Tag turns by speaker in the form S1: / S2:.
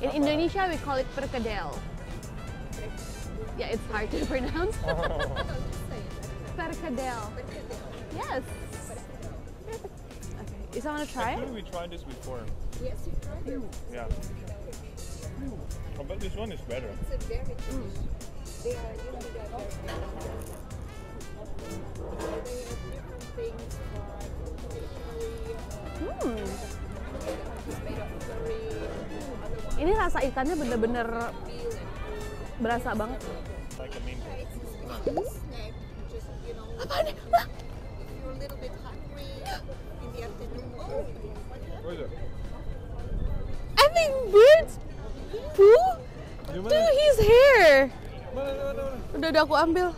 S1: In Indonesia we call it perkedel. Yeah, it's hard to pronounce. Oh. perkedel. Yes. Okay. Is someone wanna try it?
S2: Actually, we tried this before.
S3: Yes, you tried it.
S2: Yeah. Oh, but this one is better.
S3: It's a very delicious. The afternoon, oh, what happened?
S2: What is it?
S1: I think birds poo to his hair. Udah udah aku ambil.